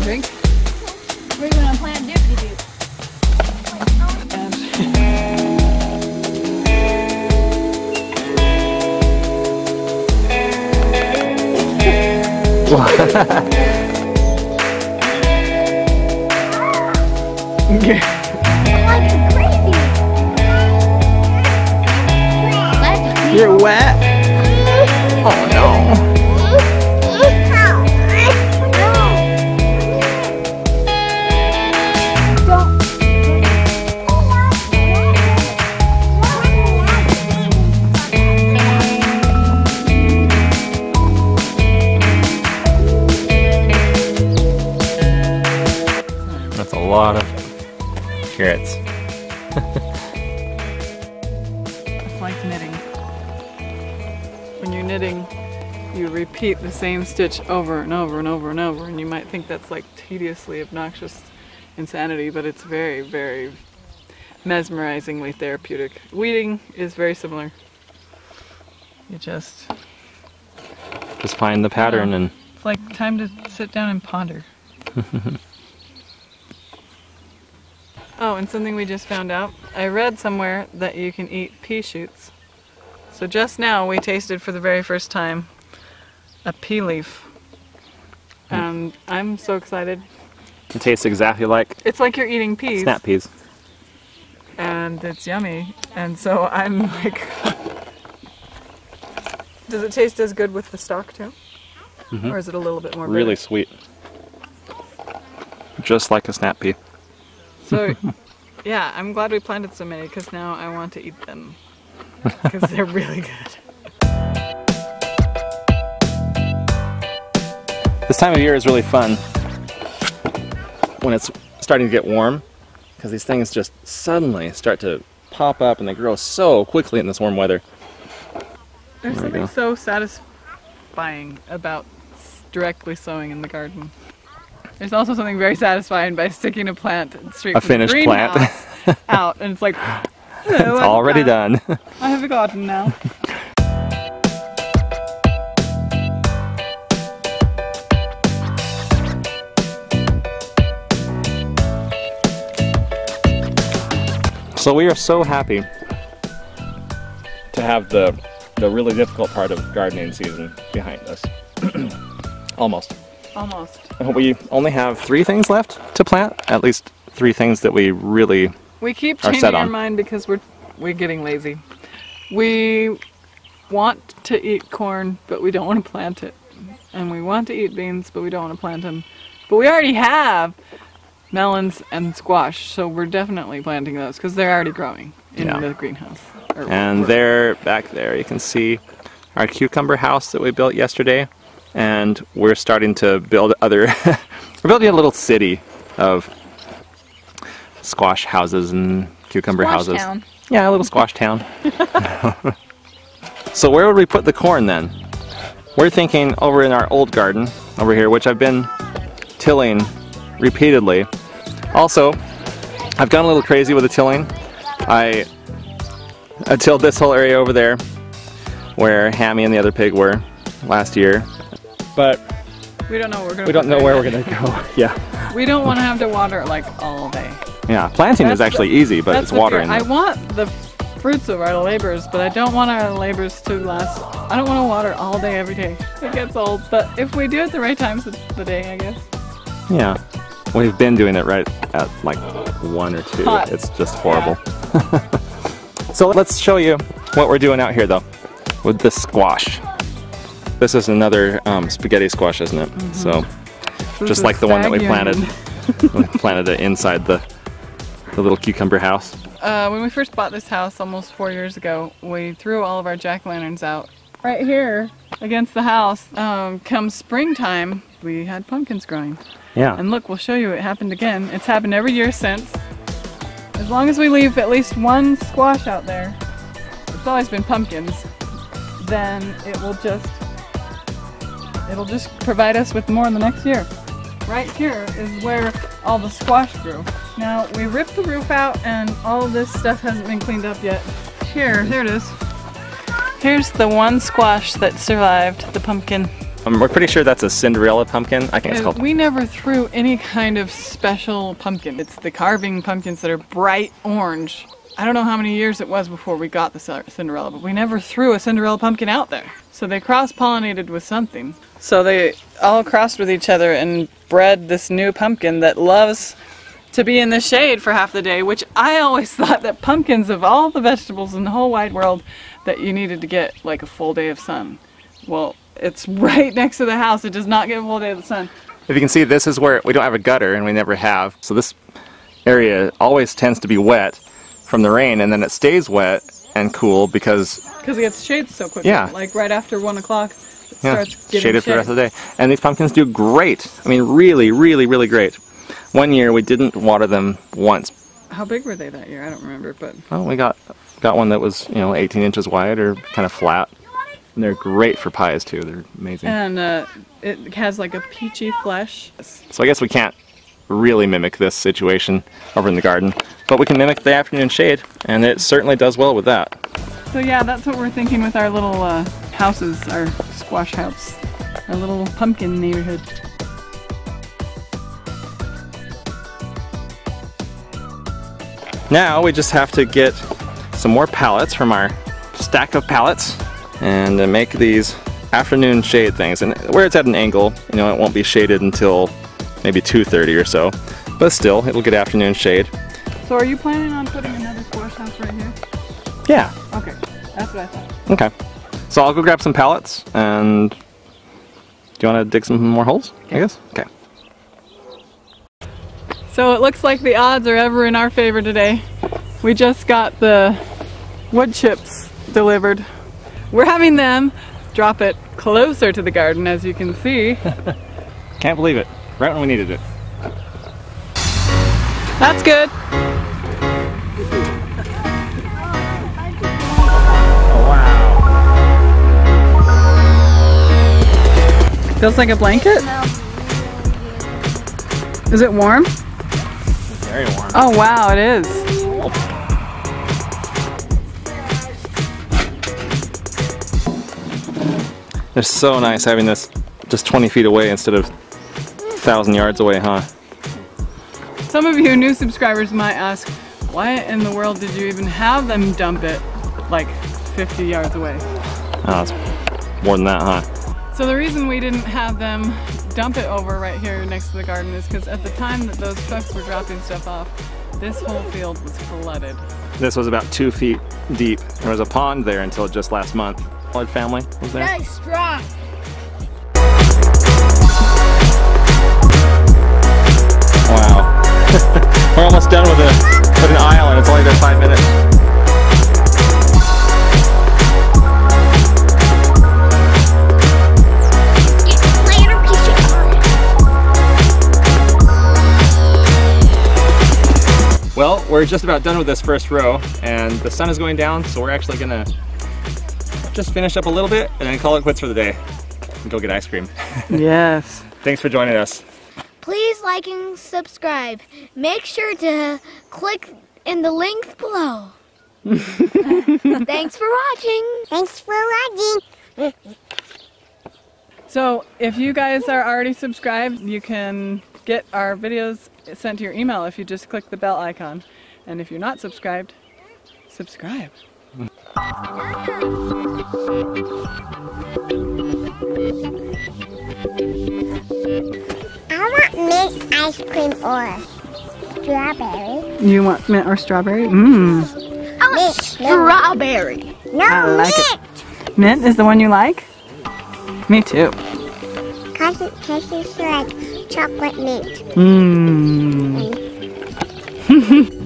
want a drink? We're gonna plant dippity doo. Okay. Like a crazy. Let's You're wet. Oh no. When you're knitting, you repeat the same stitch over and over and over and over, and you might think that's like tediously obnoxious insanity, but it's very, very mesmerizingly therapeutic. Weeding is very similar. You just, Just find the pattern and it's like time to sit down and ponder. oh, and something we just found out. I read somewhere that you can eat pea shoots. So just now we tasted for the very first time a pea leaf. And I'm so excited. it tastes exactly like It's like you're eating peas. snap peas. And it's yummy. And so I'm like Does it taste as good with the stock too? Mm-hmm. Or is it a little bit more bitter? Really sweet. Just like a snap pea. So, yeah, I'm glad we planted so many because now I want to eat them because they're really good. This time of year is really fun when it's starting to get warm because these things just suddenly start to pop up and they grow so quickly in this warm weather. There's There something so satisfying about directly sowing in the garden. There's also something very satisfying by sticking a plant straight A from the finished plant. out, and it's like It's already done. I have a garden now. So we are so happy to have the the really difficult part of gardening season behind us. Almost. Almost. We only have three things left to plant. At least three things that we really We keep changing our mind because we're we're getting lazy. We want to eat corn, but we don't want to plant it. And we want to eat beans, but we don't want to plant them. But we already have melons and squash, so we're definitely planting those because they're already growing in Yeah. the greenhouse. And there, back there, you can see our cucumber house that we built yesterday. And we're starting to build other, we're building a little city of squash houses and cucumber Squash houses. town. Yeah, a little squash town. so where would we put the corn then? We're thinking over in our old garden over here, which I've been tilling repeatedly. Also, I've gone a little crazy with the tilling. I I tilled this whole area over there where Hammy and the other pig were last year. But we don't know what we're gonna we don't know where we're gonna go. yeah. We don't want to have to water it like all day. Yeah. Planting is That's the- actually easy, but it's the watering. I want the fruits of our labors, but I don't want our labors to last. I don't want to water all day every day. It gets old. But if we do it the right times of the day, I guess. Yeah. We've been doing it right at like one or two. Hot. It's just horrible. so let's show you what we're doing out here though with the squash. This is another um, spaghetti squash, isn't it? So This just like the one that we planted. We planted it inside the the little cucumber house. Uh, when we first bought this house almost four years ago, we threw all of our jack-o'-lanterns out right here against the house. Um, come springtime, we had pumpkins growing. Yeah. And look, we'll show you it happened again. It's happened every year since. As long as we leave at least one squash out there, it's always been pumpkins, then it will just it'll just provide us with more in the next year. Right here is where all the squash grew. Now we ripped the roof out and all of this stuff hasn't been cleaned up yet. Here, here it is. Here's the one squash that survived, the pumpkin. Um, we're pretty sure that's a Cinderella pumpkin. I think it's called. we never threw any kind of special pumpkin. It's the carving pumpkins that are bright orange. I don't know how many years it was before we got the Cinderella, but we never threw a Cinderella pumpkin out there. So they cross pollinated with something. So they all crossed with each other and bred this new pumpkin that loves to be in the shade for half the day, which I always thought that pumpkins, of all the vegetables in the whole wide world, that you needed to get like a full day of sun. Well, it's right next to the house. It does not get a full day of the sun. If you can see, this is where we don't have a gutter and we never have. So this area always tends to be wet from the rain and then it stays wet and cool because Because it gets shade so quickly. Yeah. Like right after one o'clock, it yeah, starts getting shaded for the rest of the day. And these pumpkins do great. I mean, really, really, really great. One year we didn't water them once. How big were they that year? I don't remember, but Oh, we got got one that was you know 18 inches wide or kind of flat. And they're great for pies too. They're amazing. and uh, it has like a peachy flesh. So I guess we can't really mimic this situation over in the garden, but we can mimic the afternoon shade, and it certainly does well with that. So yeah, that's what we're thinking with our little uh, houses, our squash house, our little pumpkin neighborhood. Now we just have to get some more pallets from our stack of pallets and uh, make these afternoon shade things. And where it's at an angle, you know, it won't be shaded until maybe 2.30 or so, but still, it'll get afternoon shade. So are you planning on putting another squash house right here? Yeah, Okay, that's what I thought. okay. So I'll go grab some pallets and do you want to dig some more holes, I guess? Okay. So it looks like the odds are ever in our favor today. We just got the wood chips delivered. We're having them drop it closer to the garden as you can see. Can't believe it. Right when we needed it. That's good. Oh wow. Feels like a blanket? Is it warm? Very warm. Oh wow, it is. They're so nice having this just 20 feet away instead of 1,000 yards away, huh? Some of you new subscribers might ask, why in the world did you even have them dump it like 50 yards away? Oh, it's more than that, huh? So the reason we didn't have them dump it over right here next to the garden is because at the time that those trucks were dropping stuff off, this whole field was flooded. This was about two feet deep. There was a pond there until just last month. Flood family was there. Nice strong. Wow. We're almost done with, a, with an aisle and it's only been five minutes. We're just about done with this first row and the sun is going down, so we're actually gonna just finish up a little bit and then call it quits for the day and go get ice cream. Yes. Thanks for joining us. Please like and subscribe. Make sure to click in the links below. Thanks for watching. Thanks for watching. So if you guys are already subscribed, you can get our videos sent to your email if you just click the bell icon. And if you're not subscribed, subscribe. I want mint ice cream or strawberry. You want mint or strawberry? Mmm. Oh, mint. Strawberry. No, I like it. mint. Mint is the one you like? Me too. Cause it tastes like chocolate mint. Mmm.